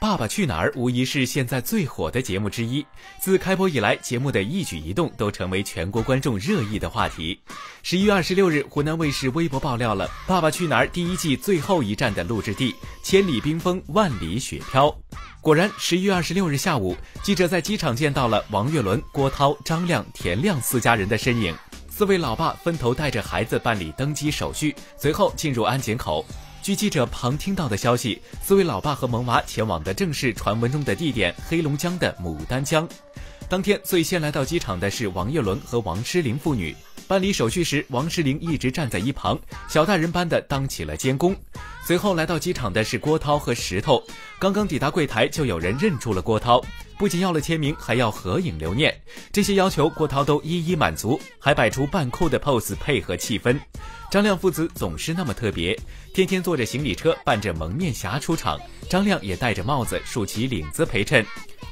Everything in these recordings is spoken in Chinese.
爸爸去哪儿无疑是现在最火的节目之一。自开播以来，节目的一举一动都成为全国观众热议的话题。十一月二十六日，湖南卫视微博爆料了《爸爸去哪儿》第一季最后一站的录制地——千里冰封，万里雪飘。果然，十一月二十六日下午，记者在机场见到了王岳伦、郭涛、张亮、田亮四家人的身影。四位老爸分头带着孩子办理登机手续，随后进入安检口。据记者旁听到的消息，四位老爸和萌娃前往的正是传闻中的地点——黑龙江的牡丹江。当天最先来到机场的是王岳伦和王诗龄父女。办理手续时，王诗龄一直站在一旁，小大人般的当起了监工。随后来到机场的是郭涛和石头。刚刚抵达柜台，就有人认出了郭涛，不仅要了签名，还要合影留念。这些要求郭涛都一一满足，还摆出扮酷的 pose 配合气氛。张亮父子总是那么特别，天天坐着行李车，扮着蒙面侠出场。张亮也戴着帽子，竖起领子陪衬。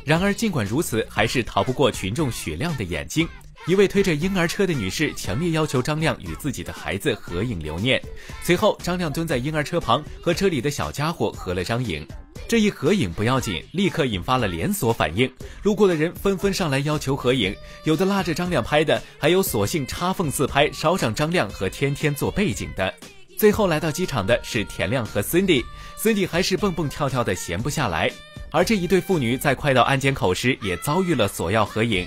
然而，尽管如此，还是逃不过群众雪亮的眼睛。一位推着婴儿车的女士强烈要求张亮与自己的孩子合影留念。随后，张亮蹲在婴儿车旁，和车里的小家伙合了张影。这一合影不要紧，立刻引发了连锁反应。路过的人纷纷上来要求合影，有的拉着张亮拍的，还有索性插缝自拍，捎上张亮和天天做背景的。最后来到机场的是田亮和 Cindy，Cindy 还是蹦蹦跳跳的闲不下来。而这一对父女在快到安检口时，也遭遇了索要合影。